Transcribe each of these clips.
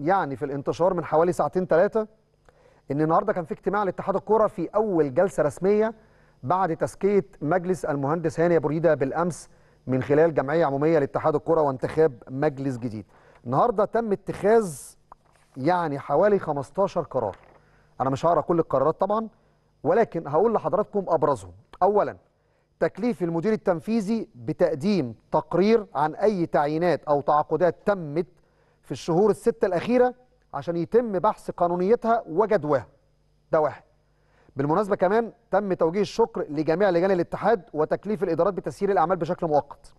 يعني في الانتشار من حوالي ساعتين ثلاثة إن النهارده كان في اجتماع لاتحاد الكره في أول جلسة رسمية بعد تزكيه مجلس المهندس هاني أبو ريدة بالأمس من خلال جمعية عمومية لاتحاد الكره وانتخاب مجلس جديد. النهارده تم اتخاذ يعني حوالي 15 قرار. أنا مش هقرأ كل القرارات طبعا ولكن هقول لحضراتكم أبرزهم. اولا تكليف المدير التنفيذي بتقديم تقرير عن أي تعيينات أو تعاقدات تمت في الشهور الستة الأخيرة عشان يتم بحث قانونيتها وجدواها. ده واحد. بالمناسبة كمان تم توجيه الشكر لجميع لجان الاتحاد وتكليف الإدارات بتسيير الأعمال بشكل مؤقت.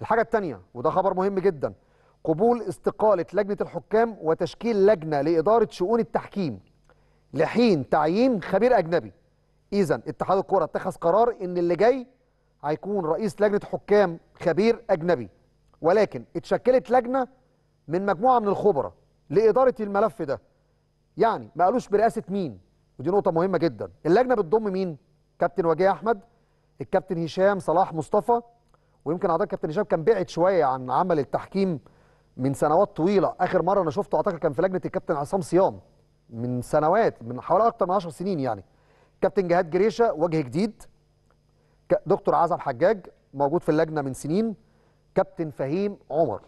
الحاجة الثانية وده خبر مهم جدا قبول استقالة لجنة الحكام وتشكيل لجنة لإدارة شؤون التحكيم لحين تعيين خبير أجنبي. إذا اتحاد الكرة اتخذ قرار إن اللي جاي هيكون رئيس لجنة حكام خبير أجنبي. ولكن اتشكلت لجنة من مجموعة من الخبراء لإدارة الملف ده. يعني ما قالوش برئاسة مين؟ ودي نقطة مهمة جدا. اللجنة بتضم مين؟ كابتن وجيه أحمد الكابتن هشام صلاح مصطفى ويمكن اعتقد كابتن هشام كان بعد شوية عن عمل التحكيم من سنوات طويلة. آخر مرة أنا شفته أعتقد كان في لجنة الكابتن عصام صيام. من سنوات من حوالي أكتر من 10 سنين يعني. كابتن جهاد جريشة وجه جديد. دكتور عزب حجاج موجود في اللجنة من سنين. كابتن فهيم عمر.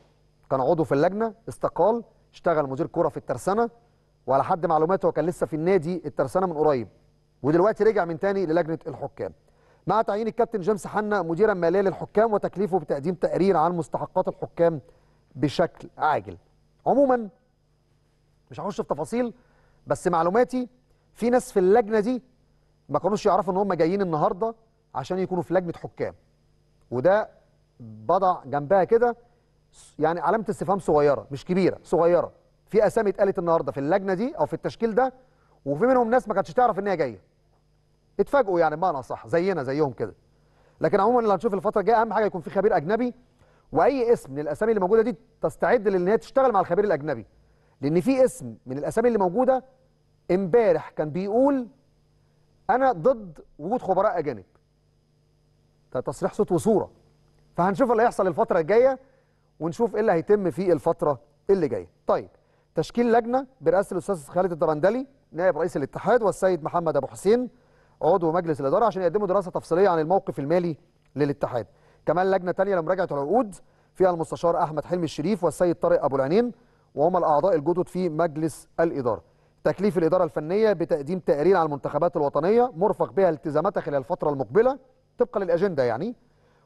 كان عضو في اللجنة استقال اشتغل مدير كورة في الترسانة وعلى حد معلوماته هو كان لسه في النادي الترسانة من قريب ودلوقتي رجع من تاني للجنة الحكام. مع تعيين الكابتن جيمس حنا مديرا ماليا للحكام وتكليفه بتقديم تقرير عن مستحقات الحكام بشكل عاجل. عموما مش هخش في تفاصيل بس معلوماتي في ناس في اللجنة دي ما كانوش يعرفوا إن هم جايين النهارده عشان يكونوا في لجنة حكام وده بضع جنبها كده يعني علامة استفهام صغيرة مش كبيرة صغيرة. في أسامي اتقالت النهارده في اللجنة دي أو في التشكيل ده وفي منهم ناس ما كانتش تعرف إن هي جاية. اتفاجئوا يعني بمعنى صح زينا زيهم كده. لكن عموما اللي هنشوف الفترة الجاية أهم حاجة يكون في خبير أجنبي وأي اسم من الأسامي اللي موجودة دي تستعد لإن هي تشتغل مع الخبير الأجنبي. لأن في اسم من الأسامي اللي موجودة إمبارح كان بيقول أنا ضد وجود خبراء أجانب. ده تصريح صوت وصورة. فهنشوف اللي هيحصل الفترة الجاية. ونشوف إيه اللي هيتم في الفترة اللي جاية. طيب تشكيل لجنة برئاسة الأستاذ خالد الدرندلي نائب رئيس الاتحاد والسيد محمد أبو حسين عضو مجلس الإدارة عشان يقدموا دراسة تفصيلية عن الموقف المالي للاتحاد. كمان لجنة ثانية لمراجعة العقود فيها المستشار أحمد حلمي الشريف والسيد طارق أبو العينين وهم الأعضاء الجدد في مجلس الإدارة. تكليف الإدارة الفنية بتقديم تقرير عن المنتخبات الوطنية مرفق بها التزاماتها خلال الفترة المقبلة طبقا للأجندة يعني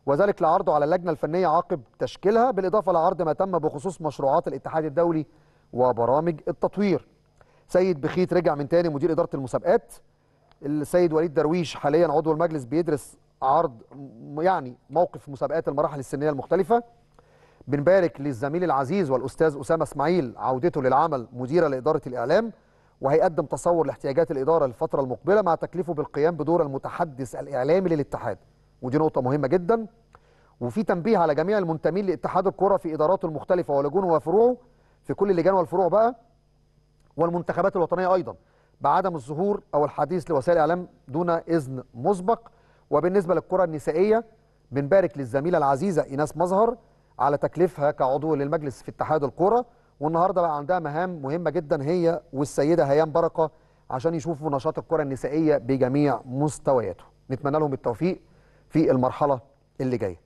وذلك لعرضه على اللجنة الفنية عقب تشكيلها بالإضافة لعرض ما تم بخصوص مشروعات الاتحاد الدولي وبرامج التطوير. سيد بخيت رجع من تاني مدير إدارة المسابقات. السيد وليد درويش حاليا عضو المجلس بيدرس عرض يعني موقف مسابقات المراحل السنية المختلفة. بنبارك للزميل العزيز والأستاذ أسامة إسماعيل عودته للعمل مديرا لإدارة الإعلام وهيقدم تصور لاحتياجات الإدارة للفتره المقبلة مع تكليفه بالقيام بدور المتحدث الإعلامي للاتحاد. ودي نقطة مهمة جدا. وفي تنبيه على جميع المنتمين لاتحاد الكرة في إداراته المختلفة ولجونه وفروعه في كل اللجان والفروع بقى والمنتخبات الوطنية أيضا بعدم الظهور أو الحديث لوسائل الإعلام دون إذن مسبق. وبالنسبة للكرة النسائية بنبارك للزميلة العزيزة إيناس مظهر على تكليفها كعضو للمجلس في اتحاد الكرة. والنهاردة بقى عندها مهام مهمة جدا هي والسيدة هيام بركة عشان يشوفوا نشاط الكرة النسائية بجميع مستوياته. نتمنى لهم التوفيق. في المرحلة اللي جاية.